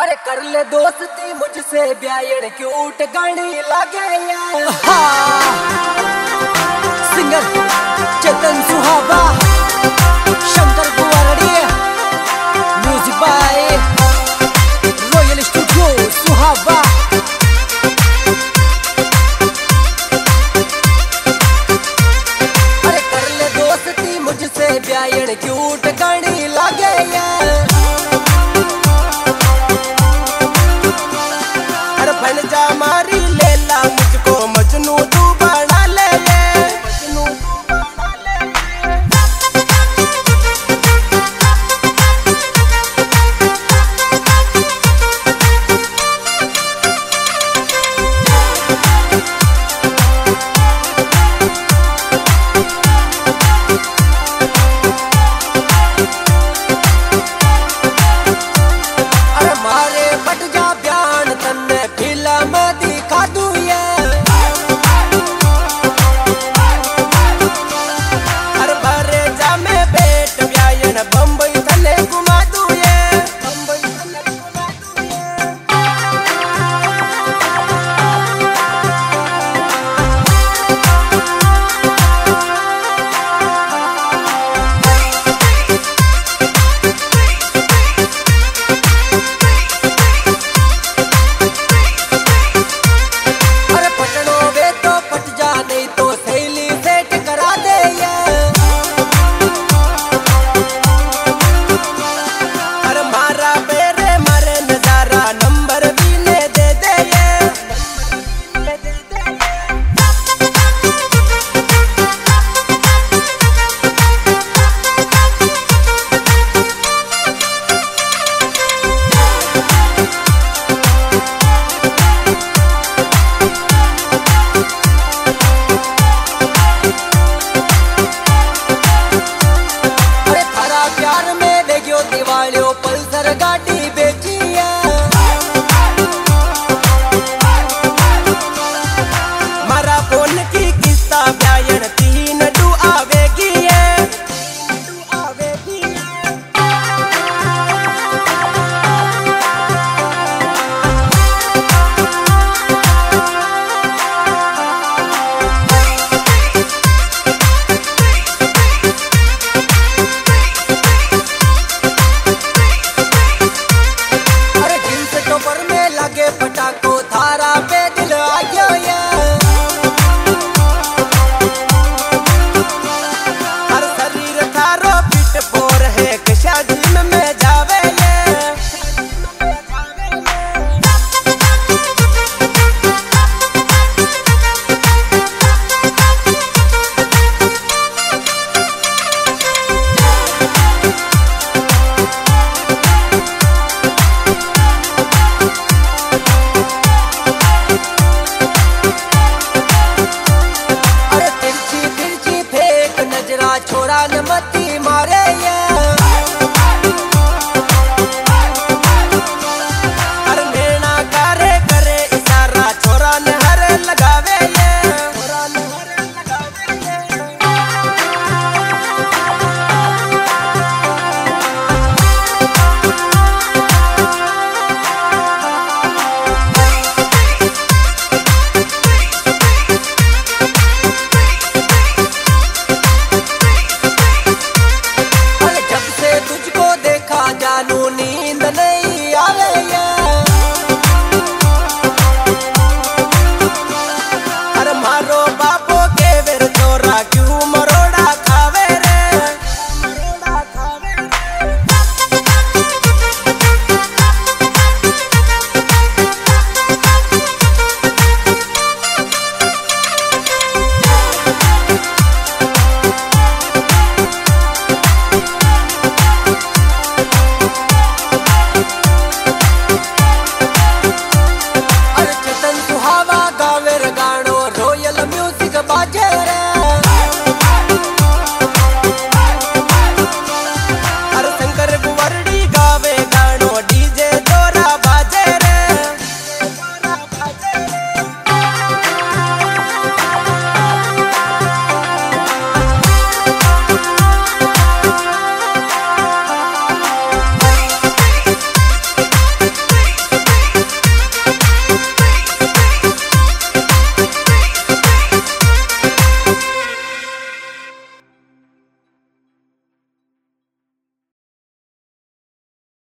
अरे कर ले दोस्ती मुझसे ब्यायण क्यूट गणी लगे सिंगर चेतन सुहावा शंकर कुआरिया